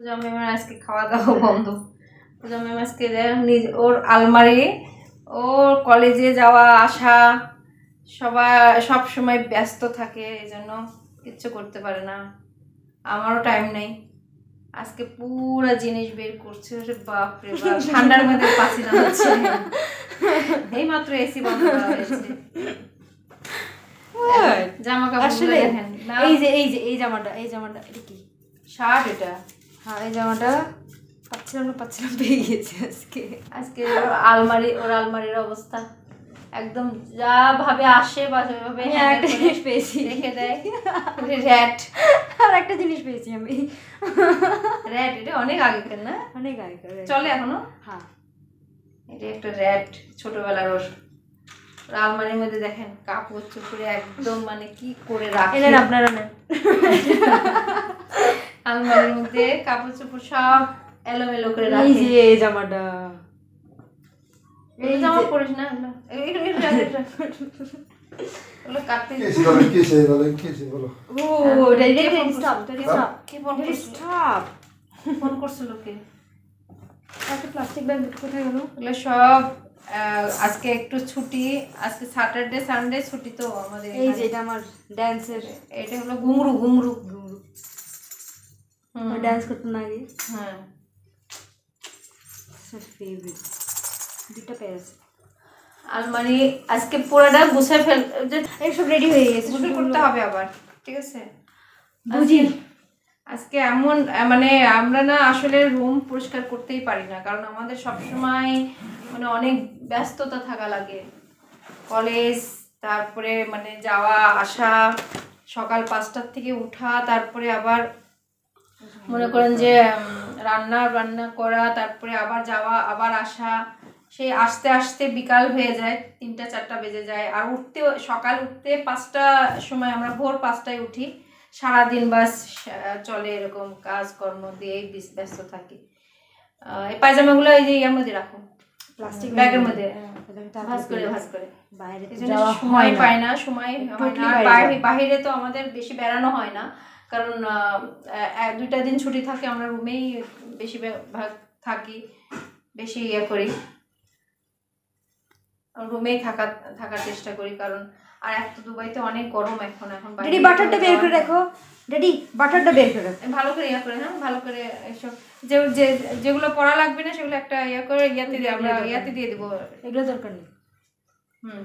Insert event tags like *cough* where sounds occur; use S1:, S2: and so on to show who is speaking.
S1: পূজা আজকে খাওয়া দাওয়া বন্ধ। পূজা ম্যাম আজকে নিজ ওর আলমারি ওর কলেজে যাওয়া আসা সবাই সব সময় ব্যস্ত থাকে এই জন্য কিচ্ছু করতে পারে না। আমারও টাইম নেই। আজকে পুরো জিনিস বের করছে ওরে বাপ। *laughs* ঠান্ডার মধ্যে পাচ্ছি না হচ্ছে। এই মাত্র এসি বন্ধ করা হয়েছে। জামা কাপড়
S2: এই যে এই যে এই জামাটা এই জামাটা এটা কি?
S1: শার্ট এটা।
S2: হ্যাঁ এই জামাটা পাচ্ছিলাম না পাচ্ছিলাম পেয়ে গিয়েছে আজকে।
S1: আজকে আলমারি ওর আলমারির অবস্থা। একদম যা ভাবে আসে বা যেভাবে
S2: একটা জিনিস পেয়েছি।
S1: রেখে দেয়। র্যাট
S2: আর একটা জিনিস পেয়েছি আমি।
S1: র্যাট এটা অনেক আগেকার না?
S2: অনেক আগেকার
S1: চলে এখনও?
S2: হ্যাঁ।
S1: এটা একটা র্যাট ছোটবেলার ওর। ওর আলমারির মধ্যে দেখেন কাপড় চোপড়ে একদম মানে কি করে
S2: রাখেন আপনারা নেন *laughs*
S1: আলমারির মধ্যে কাপড় চোপড় সব এলোমেলো করে
S2: এই যে এই জামাটা।
S1: এই জামা পরিস না এগুলো সব আজকে একটু ছুটি। আজকে স্যাটারডে সানডে ছুটি তো আমাদের
S2: এই যে আমার ড্যান্সের
S1: এটা হলো ঘুংরু ঘুংরু হুম,
S2: ড্যান্স করতে না আগে
S1: হ্যাঁ।
S2: ফেভারিট দুটা পেয়ে আছে।
S1: আলমারি আজকে পুরোটা গুছে ফেল
S2: সব রেডি হয়ে গেছে
S1: গুছে করতে হবে আবার ঠিক আছে?
S2: বুঝি।
S1: আজকে এমন মানে আমরা না আসলে রুম পরিষ্কার করতেই পারি না কারণ আমাদের সব সময় মানে অনেক ব্যস্ততা থাকা লাগে। কলেজ তারপরে মানে যাওয়া আসা সকাল পাঁচটার থেকে উঠা তারপরে আবার মনে করেন যে রান্না রান্না করা তারপরে আবার যাওয়া আবার আসা সেই আসতে আসতে বিকাল হয়ে যায় তিনটা চারটা বেজে যায়। আর উঠতে সকাল উঠতে পাঁচটা সময় আমরা ভোর পাঁচটায় উঠি। সারাদিন বাস চলে এরকম কাজকর্ম দিয়েই বিস- ব্যস্ত থাকি। এই পায়জামাগুলো এই যে ইয়ার মধ্যে রাখো।
S2: প্লাস্টিক
S1: ব্যাগের মধ্যে। ভাজ করে ভাজ করে।
S2: বাইরে তো
S1: এই জন্য
S2: যাওয়া
S1: সময়
S2: হয় না।
S1: পায় না সময় হয় না।
S2: বাইরে
S1: বাহিরে তো আমাদের বেশি বেড়ানো হয় না। কারণ এক দুইটা দিন ছুটি থাকে আমরা রুমেই বেশি ভাগ থাকি বেশি ইয়ে করি। রুমেই থাকা থাকার চেষ্টা করি কারণ আর এক তো দুবাইতে অনেক গরম এখন এখন
S2: ডেডি বাটারটা বের করে রাখো। ডেডি বাটারটা বের করে
S1: ভালো করে ইয়ে করে হ্যাঁ ভালো করে এসব যে যে- যেগুলো পড়া লাগবে না সেগুলো একটা ইয়ে করে ইয়াতে দিয়ে আমরা ইয়াতে দিয়ে দেবো।
S2: এগুলো দরকার নেই।
S1: হুম।